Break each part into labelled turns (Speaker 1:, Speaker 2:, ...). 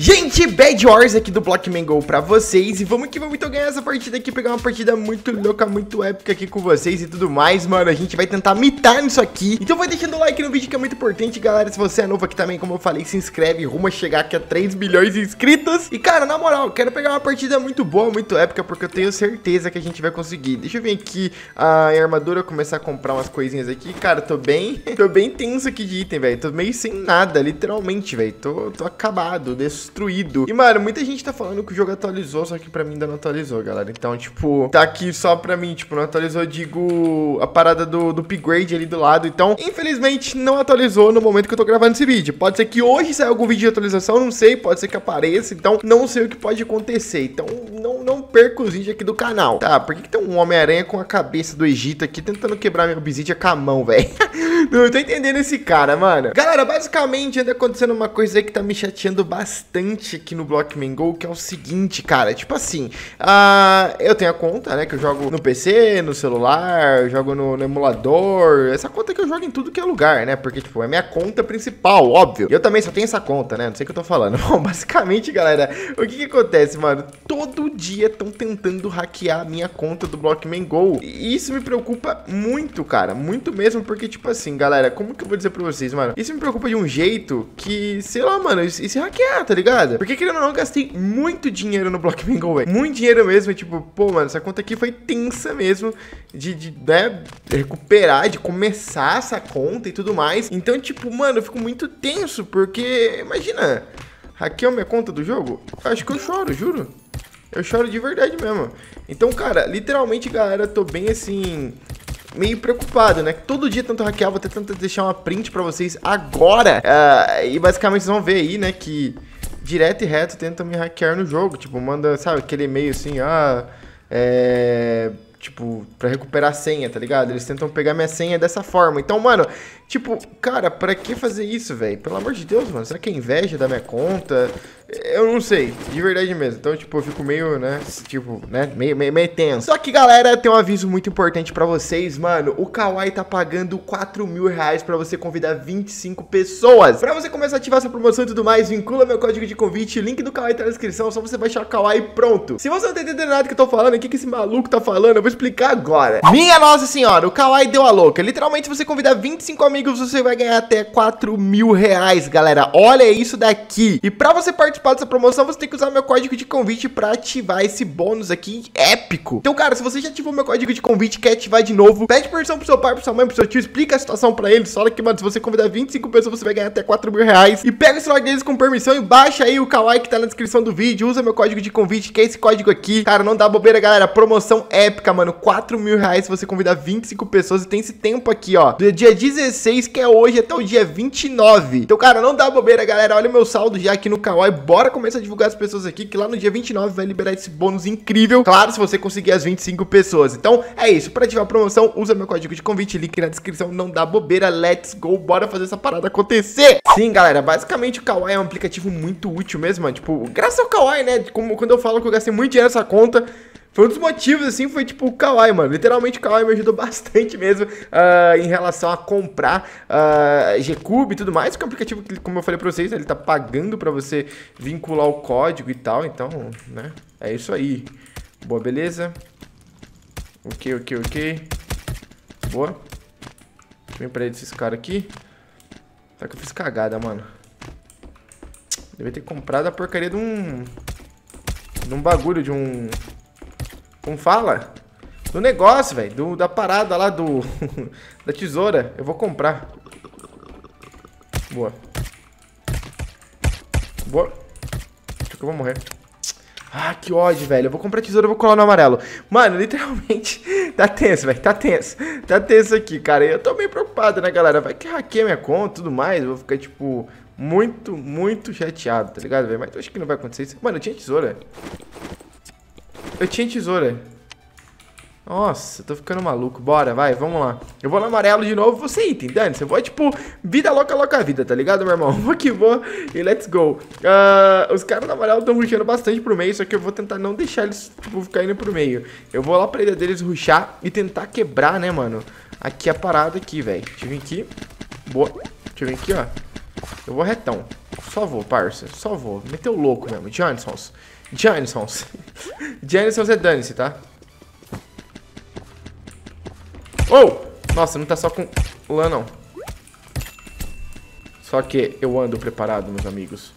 Speaker 1: Gente, Bad Wars aqui do Blockman Go pra vocês. E vamos que vamos então ganhar essa partida aqui Pegar uma partida muito louca, muito épica aqui com vocês e tudo mais Mano, a gente vai tentar mitar nisso aqui. Então vai deixando o like no vídeo que é muito importante Galera, se você é novo aqui também, como eu falei, se inscreve Rumo a chegar aqui a 3 milhões de inscritos. E cara, na moral, quero pegar uma partida muito boa, muito épica Porque eu tenho certeza que a gente vai conseguir. Deixa eu vir aqui a armadura, começar a comprar umas coisinhas aqui. Cara, tô bem, tô bem tenso aqui de item, velho. Tô meio sem nada, literalmente, velho. Tô, tô acabado, destruído destruído. E, mano, muita gente tá falando que o jogo atualizou, só que pra mim ainda não atualizou, galera. Então, tipo, tá aqui só pra mim, tipo, não atualizou, digo, a parada do, do upgrade ali do lado. Então, infelizmente, não atualizou no momento que eu tô gravando esse vídeo. Pode ser que hoje saia algum vídeo de atualização, não sei, pode ser que apareça. Então, não sei o que pode acontecer. Então, não, não perca os vídeos aqui do canal. Tá, por que, que tem um Homem-Aranha com a cabeça do Egito aqui tentando quebrar minha obsidia com a mão, velho? não tô entendendo esse cara, mano. Galera, basicamente anda acontecendo uma coisa aí que tá me chateando bastante aqui no Blockman Go, que é o seguinte, cara, tipo assim, uh, eu tenho a conta, né, que eu jogo no PC, no celular, eu jogo no, no, emulador, essa conta que eu jogo em tudo que é lugar, né, porque, tipo, é minha conta principal, óbvio. Eu também só tenho essa conta, né, não sei o que eu tô falando. Bom, basicamente, galera, o que que acontece, mano? Todo dia estão tentando hackear a minha conta do Blockman Go, e isso me preocupa muito, cara, muito mesmo, porque, tipo assim, galera, como que eu vou dizer pra vocês, mano? Isso me preocupa de um jeito que, sei lá, mano, e se hackear, tá ligado? Porque querendo ou não, gastei muito dinheiro no Blockman Go, velho. Muito dinheiro mesmo. Tipo, pô, mano, essa conta aqui foi tensa mesmo de, de né, recuperar, de começar essa conta e tudo mais. Então, tipo, mano, eu fico muito tenso, porque, imagina, hackeou minha conta do jogo? Acho que eu choro, juro. Eu choro de verdade mesmo. Então, cara, literalmente, galera, tô bem assim meio preocupado, né? Todo dia tento hackear, vou até tentar deixar uma print pra vocês agora. Uh, e basicamente vocês vão ver aí, né, que direto e reto tentam me hackear no jogo. Tipo, manda, sabe, aquele e-mail assim, ah, é. Tipo, pra recuperar a senha, tá ligado? Eles tentam pegar minha senha dessa forma. Então, mano, tipo, cara, pra que fazer isso, velho? Pelo amor de Deus, mano. Será que é inveja da minha conta? Eu não sei, de verdade mesmo. Então, tipo, eu fico meio, né, tipo, né, meio, meio, meio tenso. Só que, galera, tem um aviso muito importante pra vocês, mano. O Kawaii tá pagando 4 mil reais pra você convidar 25 pessoas. Pra você começar a ativar essa promoção e tudo mais, vincula meu código de convite, link do Kawaii tá na descrição, só você baixar o Kawaii e pronto. Se você não tá entendendo nada que eu tô falando, o que, que esse maluco tá falando, eu vou explicar agora. Minha nossa senhora, o Kawaii deu a louca. Literalmente, se você convidar 25 amigos, você vai ganhar até 4 mil reais, galera. Olha isso daqui. E pra você participar dessa promoção, você tem que usar meu código de convite para ativar esse bônus aqui épico. Então, cara, se você já ativou meu código de convite quer ativar de novo, pede permissão pro seu pai, pro sua mãe, pro seu tio, explica a situação para eles. Fala que, mano, se você convidar 25 pessoas, você vai ganhar até 4 mil reais. E pega o celular deles com permissão e baixa aí o Kawaii que tá na descrição do vídeo. Usa meu código de convite, que é esse código aqui. Cara, não dá bobeira, galera. Promoção épica, mano. 4 mil reais se você convidar 25 pessoas. E tem esse tempo aqui, ó. Do dia 16, que é hoje, até o dia 29. Então, cara, não dá bobeira, galera. Olha o meu saldo já aqui no Kawaii. Bora começar a divulgar as pessoas aqui, que lá no dia 29 vai liberar esse bônus incrível. Claro, se você conseguir as 25 pessoas. Então, é isso. Para ativar a promoção, usa meu código de convite, link na descrição. Não dá bobeira, let's go. Bora fazer essa parada acontecer. Sim, galera, basicamente o Kawaii é um aplicativo muito útil mesmo. Tipo, graças ao Kawaii, né? Como quando eu falo que eu gastei muito dinheiro nessa conta, foi um dos motivos, assim, foi tipo o Kawaii, mano. Literalmente o Kawaii me ajudou bastante mesmo uh, em relação a comprar uh, G-Cube e tudo mais. Que é um aplicativo que, como eu falei pra vocês, ele tá pagando pra você vincular o código e tal. Então, né, é isso aí. Boa, beleza. Ok, ok, ok. Boa. Vem pra esses caras aqui. Só que eu fiz cagada, mano. Devia ter comprado a porcaria de um... De um bagulho, de um... Como fala? Do negócio, velho. Da parada lá do... da tesoura. Eu vou comprar. Boa. Boa. Acho que eu vou morrer. Ah, que ódio, velho. Eu vou comprar tesoura e vou colar no amarelo. Mano, literalmente, tá tenso, velho. Tá tenso. Tá tenso aqui, cara. Eu tô meio preocupado, né, galera? Vai que hackeia minha conta e tudo mais. Eu vou ficar, tipo, muito, muito chateado, tá ligado, velho? Mas eu acho que não vai acontecer isso. Mano, eu tinha tesoura. Eu tinha tesoura. Nossa, tô ficando maluco. Bora, vai, vamos lá. Eu vou no amarelo de novo, você item, dane Você vou, tipo, vida louca, louca vida, tá ligado, meu irmão? Vou que vou e let's go. Uh, os caras no amarelo estão rushando bastante pro meio, só que eu vou tentar não deixar eles, tipo, ficar indo pro meio. Eu vou lá pra ilha deles rushar e tentar quebrar, né, mano? Aqui a parada aqui, velho. Deixa eu vir aqui. Boa. Deixa eu vir aqui, ó. Eu vou retão. Só vou, parça. Só vou. Meteu louco mesmo. Janissons. Janissons. Janissons é dane-se, tá? Oh! Nossa, não tá só com lã, não. Só que eu ando preparado, meus amigos.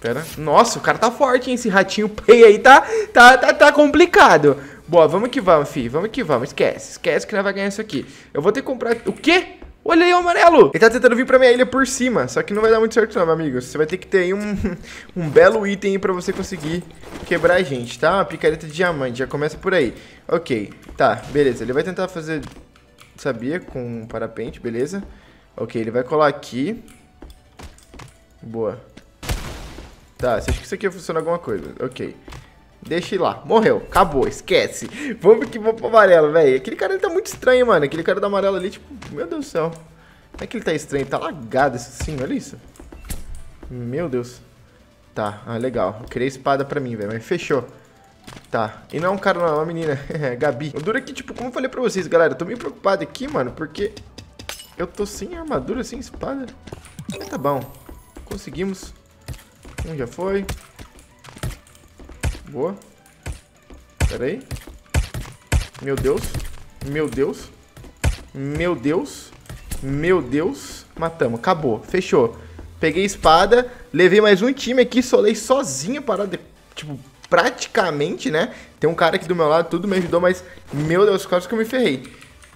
Speaker 1: Pera. Nossa, o cara tá forte, hein? Esse ratinho pay aí tá, tá, tá, tá complicado. Boa, vamos que vamos, fi. Vamos que vamos. Esquece. Esquece que nós vai ganhar isso aqui. Eu vou ter que comprar... O quê? Olha aí o amarelo. Ele tá tentando vir pra minha ilha por cima. Só que não vai dar muito certo não, meu amigo. Você vai ter que ter aí um, um belo item aí pra você conseguir quebrar a gente, tá? Uma picareta de diamante. Já começa por aí. Ok. Tá, beleza. Ele vai tentar fazer... Sabia? Com um parapente, beleza. Ok, ele vai colar aqui. Boa. Tá, você acha que isso aqui vai funcionar alguma coisa? Ok. Deixa ele lá. Morreu. Acabou. Esquece. Vamos que vamos pro amarelo, velho. Aquele cara tá muito estranho, mano. Aquele cara do amarelo ali, tipo... Meu Deus do céu. Como é que ele tá estranho? Tá lagado assim, olha isso. Meu Deus. Tá, ah, legal. Eu queria espada pra mim, velho. Mas fechou. Tá. E não é um cara, não. É uma menina. Gabi. O duro é que, tipo, como eu falei pra vocês, galera. Eu tô meio preocupado aqui, mano. Porque eu tô sem armadura, sem espada. Mas tá bom. Conseguimos. Um já foi. Boa. Pera aí. Meu Deus. Meu Deus. Meu Deus. Meu Deus. Matamos. Acabou. Fechou. Peguei espada. Levei mais um time aqui. Solei sozinho. Parado. Tipo, praticamente, né? Tem um cara aqui do meu lado. Tudo me ajudou. Mas, meu Deus, quase que eu me ferrei.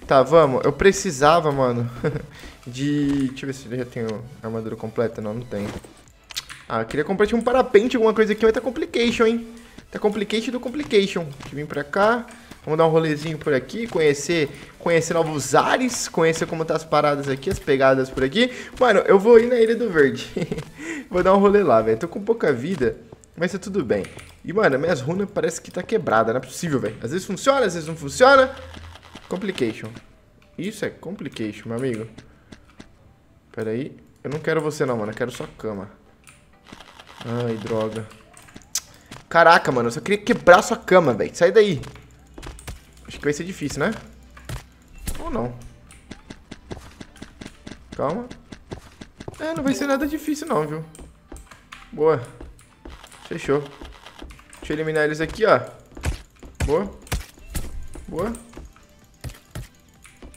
Speaker 1: Tá, vamos. Eu precisava, mano. de... Deixa eu ver se eu já tenho armadura completa. Não, não tenho. Ah, eu queria comprar tipo, um parapente, alguma coisa aqui. Mas tá complication, hein? Tá complication do complication. Deixa eu vir pra cá. Vamos dar um rolezinho por aqui, conhecer, conhecer novos ares, conhecer como tá as paradas aqui, as pegadas por aqui. Mano, eu vou ir na Ilha do Verde. vou dar um rolê lá, velho. Tô com pouca vida, mas tá tudo bem. E, mano, minhas runas parece que tá quebrada, não é possível, velho. Às vezes funciona, às vezes não funciona. Complication. Isso é complication, meu amigo. Pera aí. Eu não quero você não, mano. Eu quero sua cama. Ai, droga. Caraca, mano, eu só queria quebrar sua cama, velho. Sai daí. Acho que vai ser difícil, né? Ou não. Calma. É, não vai ser nada difícil não, viu? Boa. Fechou. Deixa eu eliminar eles aqui, ó. Boa. Boa.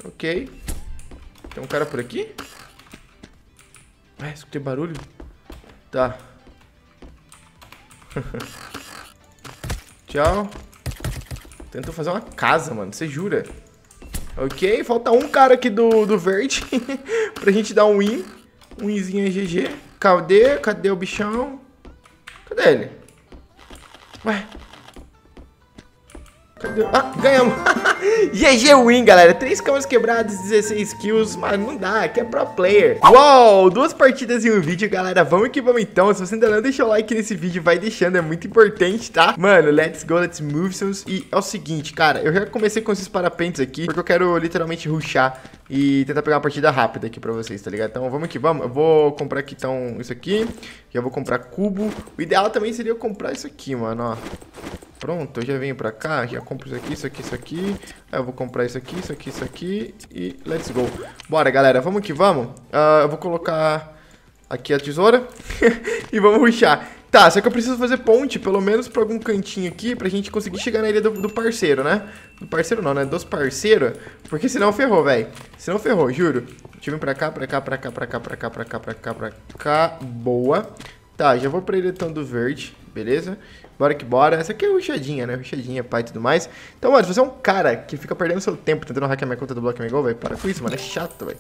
Speaker 1: Ok. Tem um cara por aqui? Ué, escutei barulho. Tá. Tchau. Tentou fazer uma casa, mano. Você jura? Ok, falta um cara aqui do, do verde pra gente dar um win. Um winzinho GG. Cadê? Cadê o bichão? Cadê ele? Ué? Cadê? Ah, ganhamos! GG Win, galera. 3 camas quebradas, 16 kills, mas não dá, aqui é pro player. Uou, duas partidas em um vídeo, galera. Vamos que vamos então. Se você ainda não deixou o like nesse vídeo, vai deixando, é muito importante, tá? Mano, let's go, let's move. E é o seguinte, cara, eu já comecei com esses parapentes aqui, porque eu quero literalmente rushar e tentar pegar uma partida rápida aqui pra vocês, tá ligado? Então vamos que vamos. Eu vou comprar aqui, então, isso aqui. Já vou comprar cubo. O ideal também seria eu comprar isso aqui, mano, ó. Pronto, eu já venho pra cá, já compro isso aqui, isso aqui, isso aqui. Aí eu vou comprar isso aqui, isso aqui, isso aqui e let's go. Bora, galera, vamos que vamos. Uh, eu vou colocar aqui a tesoura e vamos ruxar. Tá, só que eu preciso fazer ponte, pelo menos pra algum cantinho aqui, pra gente conseguir chegar na ilha do, do parceiro, né? Do parceiro não, né? Dos parceiros, porque senão ferrou, velho. Senão ferrou, juro. Deixa eu vir pra cá, pra cá, pra cá, pra cá, pra cá, pra cá, pra cá, pra cá. Boa. Tá, já vou pra ilha do verde, beleza? Bora que bora. Essa aqui é ruchadinha, né? Ruchadinha, pai e tudo mais. Então, mano, se você é um cara que fica perdendo seu tempo tentando hackear minha conta do BlockMeGo, velho, para com isso, mano. É chato, velho.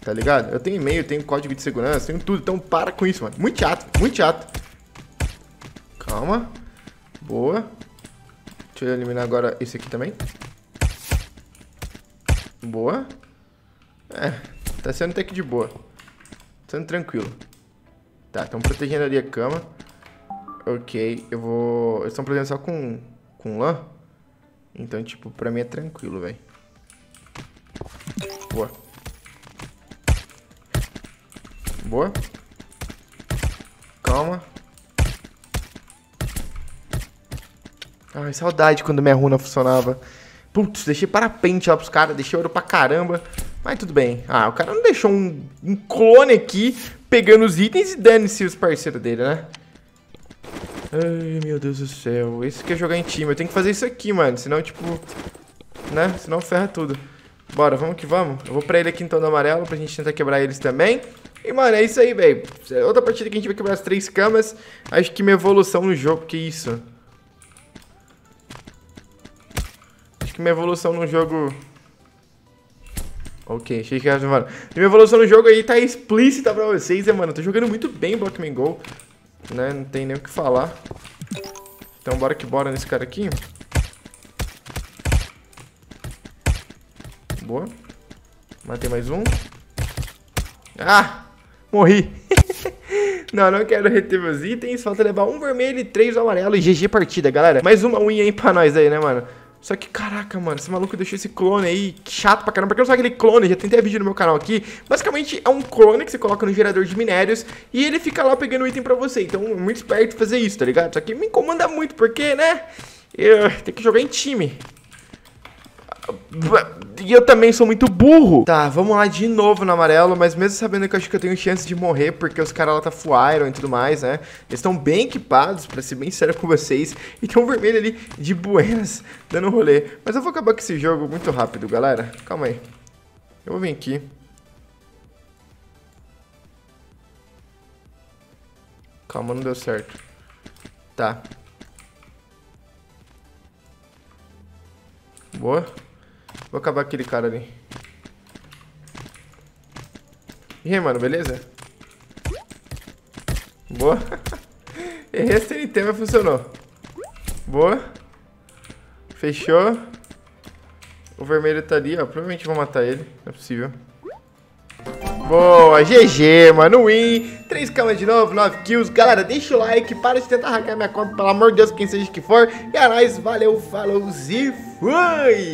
Speaker 1: Tá ligado? Eu tenho e-mail, tenho código de segurança, tenho tudo. Então, para com isso, mano. Muito chato, muito chato. Calma. Boa. Deixa eu eliminar agora esse aqui também. Boa. É, tá sendo até que de boa. Tá sendo tranquilo. Tá, estão protegendo ali a cama. Ok, eu vou... Eles estão protegendo só com, com lã. Então, tipo, pra mim é tranquilo, velho. Boa. Boa. Calma. Ai, saudade quando minha runa funcionava. Putz, deixei parapente lá pros caras, deixei ouro pra caramba. Mas tudo bem. Ah, o cara não deixou um, um clone aqui pegando os itens e dane-se os parceiros dele, né? Ai, meu Deus do céu. Esse quer jogar em time. Eu tenho que fazer isso aqui, mano. Senão, tipo... Né? Senão ferra tudo. Bora, vamos que vamos. Eu vou pra ele aqui então no amarelo pra gente tentar quebrar eles também. E, mano, é isso aí, velho. Outra partida que a gente vai quebrar as três camas. Acho que minha evolução no jogo... Que isso? Acho que minha evolução no jogo... Ok, achei que era, mano. Minha evolução no jogo aí tá explícita pra vocês, né, mano? Eu tô jogando muito bem Blockman Go. Né? Não tem nem o que falar. Então bora que bora nesse cara aqui. Boa. Matei mais um. Ah! Morri. não, não quero reter meus itens. Falta levar um vermelho e três amarelo. E GG partida, galera. Mais uma unha aí pra nós aí, né, mano? Só que, caraca, mano, esse maluco deixou esse clone aí chato pra caramba. Porque não sabe aquele clone, já tentei vídeo no meu canal aqui. Basicamente, é um clone que você coloca no gerador de minérios e ele fica lá pegando item pra você. Então, é muito esperto fazer isso, tá ligado? Só que me incomoda muito, porque, né? Eu tenho que jogar em time. E eu também sou muito burro. Tá, vamos lá de novo no amarelo, mas mesmo sabendo que eu acho que eu tenho chance de morrer, porque os caras lá tá full iron e tudo mais, né? Eles estão bem equipados, pra ser bem sério com vocês. E tem um vermelho ali de buenas, dando rolê. Mas eu vou acabar com esse jogo muito rápido, galera. Calma aí. Eu vou vir aqui. Calma, não deu certo. Tá. Boa. Vou acabar aquele cara ali. E aí, mano, beleza? Boa. Errei esse TNT, mas funcionou. Boa. Fechou. O vermelho tá ali, ó. Provavelmente vou matar ele. Não é possível. Boa, GG, mano, win. 3 camas de novo, 9 kills. Galera, deixa o like, para de tentar hackear minha conta, pelo amor de Deus, quem seja que for. E é valeu, falou e fui!